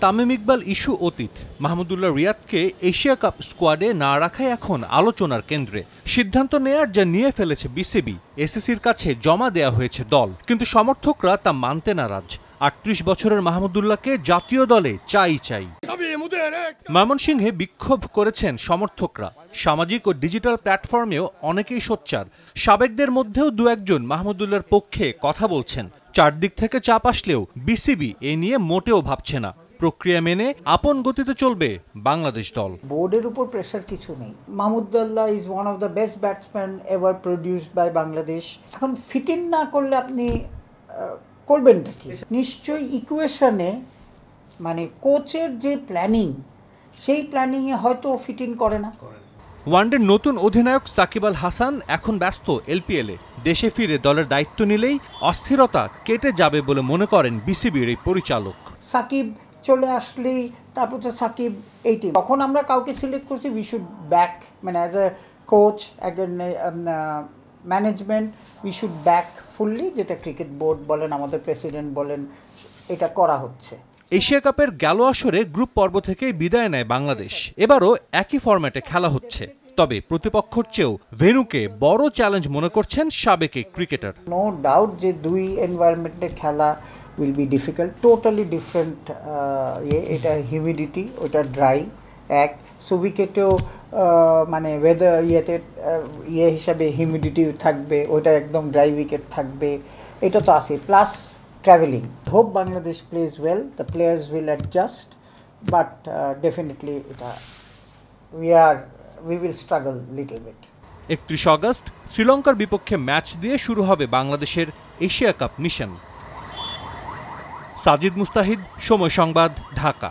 Tamim Iqbal issue অতীত। Mahmudullah রিয়াদকে Asia cup স্কোয়াডে না রাখাই এখন আলোচনার কেন্দ্রে। সিদ্ধান্ত নেয়ার যা নিয়ে ফেলেছে বিসিবি এসিসির কাছে জমা দেয়া হয়েছে দল। কিন্তু সমর্থকরা তা মানতে নারাজ। আটত্রিশ বছরের মাহমুদুল্লাহকে জাতীয় দলে চাই চাই। ময়মনসিংহে বিক্ষোভ করেছেন সমর্থকরা। সামাজিক ও ডিজিটাল প্ল্যাটফর্মেও অনেকেই সোচ্চার। সাবেকদের মধ্যেও দু একজন মাহমুদুল্লাহর পক্ষে কথা বলছেন। চারদিক থেকে চাপ আসলেও বিসিবি এ নিয়ে মোটেও ভাবছে না। প্রক্রিয়া মেনে আপন গতিতে চলবে বাংলাদেশ দল। বোর্ডের উপর প্রেশার কিছু নেই। Mahmudullah is one of the best batsman ever produced by Bangladesh. এখন ফিট ইন না করলে আপনি করবেন কি? নিশ্চয়ই ইকুয়েশনে মানে কোচের যে প্ল্যানিং সেই প্ল্যানিংয়ে হয়তো ফিট ইন করে না। ওয়ানডের নতুন অধিনায়ক সাকিব আল হাসান এখন ব্যস্ত এলপিএলে দেশে ফিরে দলের দায়িত্ব নিলেই অস্থিরতা কেটে যাবে বলে মনে করেন বিসিবির এই পরিচালক। সাকিব চলে আসলেই তারপর তো সাকিব এই টিম তখন আমরা কাউকে সিলেক্ট করছি উই শুড ব্যাক মানে অ্যাজ এ কোচ একজন management we should back fully যেটা ক্রিকেট বোর্ড বলেন, আমাদের প্রেসিডেন্ট বলেন, এটা করা হচ্ছে। এশিয়া কাপের গেল আসরে গ্রুপ পর্ব থেকেই বিদায় নেয় বাংলাদেশ। এবারও একই ফরম্যাটে খেলা হচ্ছে। তবে প্রতিপক্ষর চেয়েও ভেনুকে বড় চ্যালেঞ্জ মনে করছেন সাবেক ক্রিকেটার নো ডাউট যে দুই এনভায়রনমেন্টে খেলা will be difficult totally different ইয়ে এটা হিউমিডিটি ওটা ড্রাই এক। সো উইকেটেও মানে ওয়েদার ইয়েতে ইয়ে হিসাবে হিউমিডিটি থাকবে, ওটা একদম ড্রাই উইকেট থাকবে, এটা তো আছে plus travelling hope Bangladesh plays well the players will adjust but definitely এটা উই আর একত্রিশ আগস্ট, শ্রীলঙ্কার বিপক্ষে ম্যাচ দিয়ে শুরু হবে বাংলাদেশের Asia cup mission. Sajid Mustahid, সময় সংবাদ, ঢাকা।